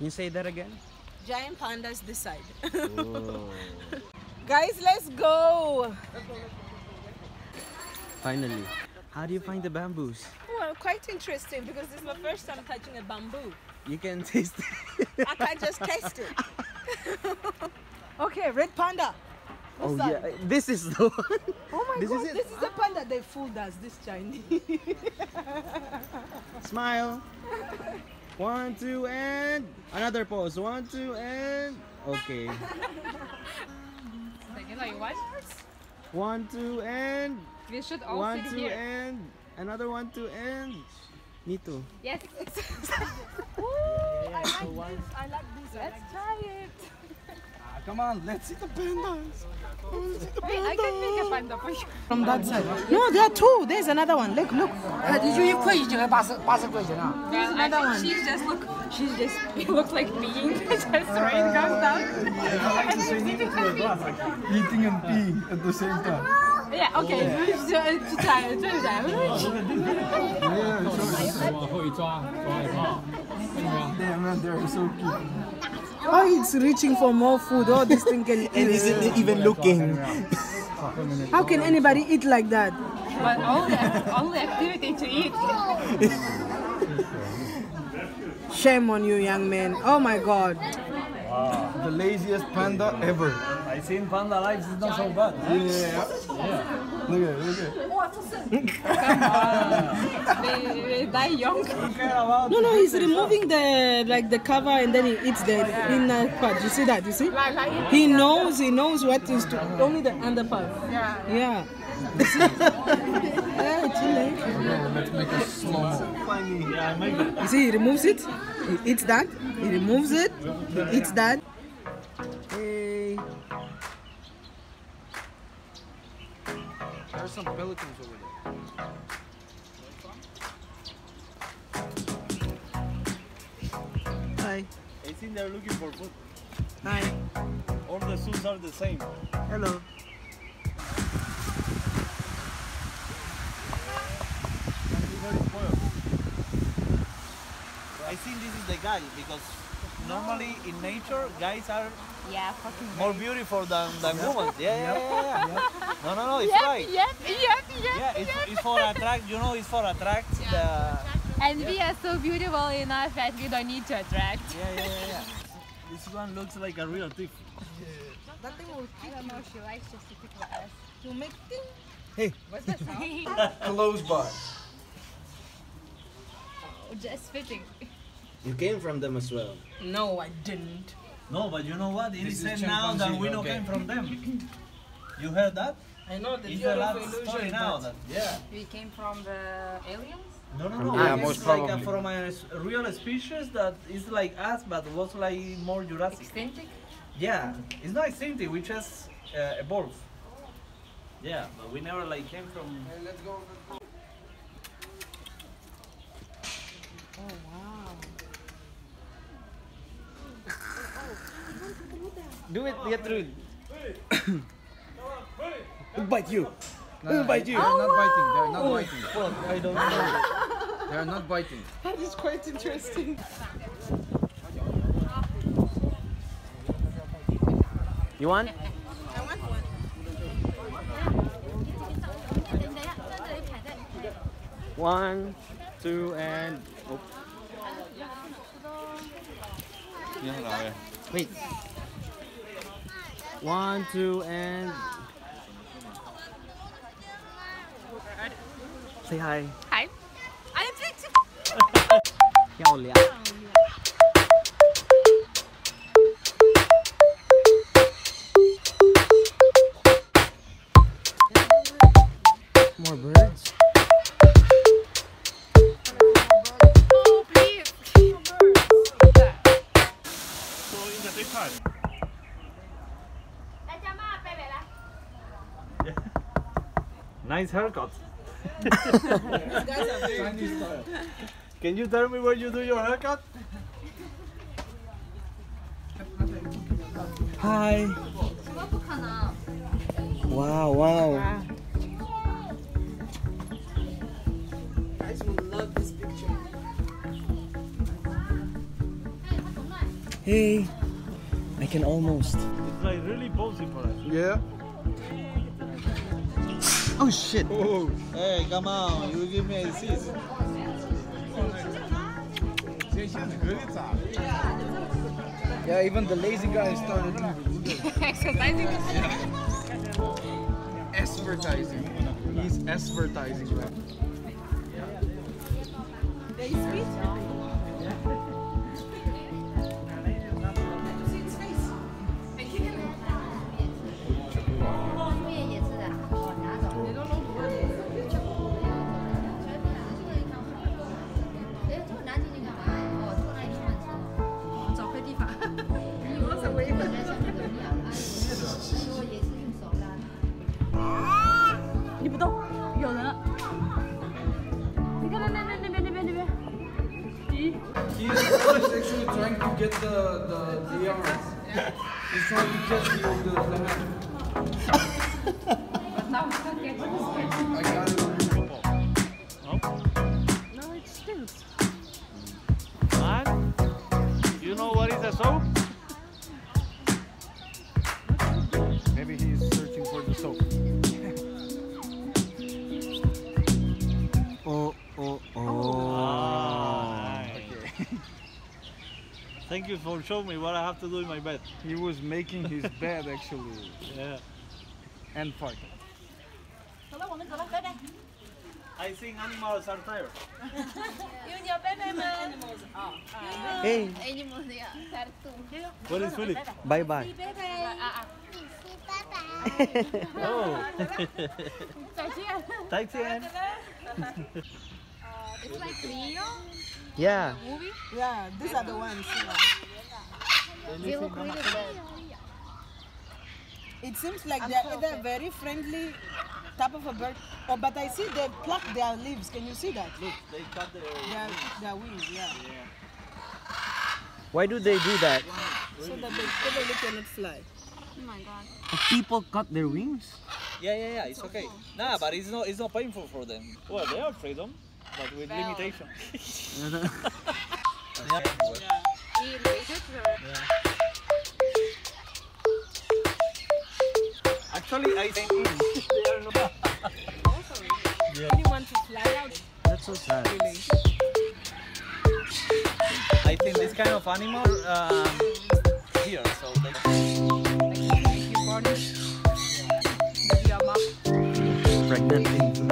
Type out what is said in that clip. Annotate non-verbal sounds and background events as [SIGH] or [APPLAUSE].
you say that again? Giant pandas this side. [LAUGHS] Guys, let's go. Finally. How do you find the bamboos? Well, quite interesting because this is my first time touching a bamboo. You can taste it. I can't just taste it. [LAUGHS] okay, red panda. oh What's yeah, this is the one. Oh my This god, it. this is the panda. They fooled us, this Chinese. Smile. [LAUGHS] One, two, and another pose. One, two, and okay. Like what? One, two, and We should all one, sit two, here. and another one, two, and me too. Yes. [LAUGHS] I like this. I like this. Let's try it. Ah, come on, let's see the pandas. Wait, I can make a panda for you. From that side. No, there are two. There's another one. Look, look. 哎，你就一块一斤还八十八十块钱啊！ Well, I another think one. she's just look. She's just. [LAUGHS] It looks like being [LAUGHS] just rain comes down. And [LAUGHS] then you see the coffee. Eating and peeing at the same time. Yeah. Okay. So, to try. To try. Damn man, they're so cute. Oh, it's reaching for more food. Oh, this thing can And isn't even looking. How can anybody eat like that? But only only activity to eat. Shame on you, young man. Oh my God. The laziest panda ever. I seen panda lives is not so bad. Yeah. Look at it, look at it. They, they die young. No, no, he's removing the like the cover and then he eats the inner part. You see that? You see? He knows. He knows what is to only the under part. Yeah. Yeah. [LAUGHS] Yeah. Let's make slow. You see, he removes it. He eats that. He removes it. He eats that. Hey. There are some pelicans over there. Hi. I think they're looking for food. Hi. All the suits are the same. Hello. I think this is the guy because normally in nature guys are Yeah. Fucking. more beautiful than, than women. Yeah, yeah, yeah, yeah. No, no, no, it's Yep, right. yep, yep, yep. Yeah, it's, it's for attract. You know, it's for attract the. And we are so beautiful enough that we don't need to attract. Yeah, yeah, yeah, yeah. This one looks like a real thief. That thing will kick I don't know, she likes just to tickle us. to make thing. What's that [LAUGHS] sound? Close by. Oh, just fitting. You came from them as well. No, I didn't. No, but you know what? It This is is said now that chimpanzee, we don't okay. came from them. You heard that? I know the It's theory the of last illusion. story now. That, yeah. We came from the aliens? No, no, no. Yeah, it's most like a, probably. from a real species that is like us, but was like more Jurassic. Extinct? Yeah, it's not extinct. We just uh, evolved. Yeah, but we never like came from. let's go. Oh wow. Do it, Gertrude. Who [COUGHS] bite you? Who bite you? They're not oh, biting. They're not biting. Fuck, I don't know. [LAUGHS] They're not biting. That is quite interesting. You want? I want one. One, two, and oh. Wait. One, two, and... Say hi. Hi. I'm too... 漂亮。More birds. Oh. More birds. So in the daytime. Nice haircut. [LAUGHS] Can you tell me where you do your haircut? Hi. Wow, wow. Guys will love this picture. Hey. I can almost. It's like really posing for us. Yeah. Oh shit. Oh. Hey, come on. You give me a assist. Yeah, even the lazy guy started Exercising. [LAUGHS] advertising. He's advertising, man. He's actually trying to get the the, the arms. He's trying to get the the, the hand. I got it. Oh. No, it stinks. Man, you know what is a soap? thank you for showing me what I have to do in my bed. He was making his [LAUGHS] bed actually. Yeah. And farting. I think animals are tired. you and your baby man. Animals are. Hey. Animals are too. What is Philip? Bye bye. Bye bye. See bye bye. oh. [LAUGHS] Thanks, Ian. [LAUGHS] It's like Leo. Yeah. movie. Yeah, these are the ones. yeah. It seems like they're, they're very friendly type of a bird. Oh, but I see they pluck their leaves. Can you see that? Look, they cut the. Their, their wings, yeah. Why do they do that? So that they probably cannot fly. Oh my god. People cut their wings? Yeah, yeah, yeah. It's okay. Nah, but it's not. It's not painful for them. Well, they are freedom, but with limitation. He related [LAUGHS] her. Actually, I think [LAUGHS] they are not. Anyone to fly out? That's so sad. Really? I think this kind of animal um, here, so they. If you Pregnant. In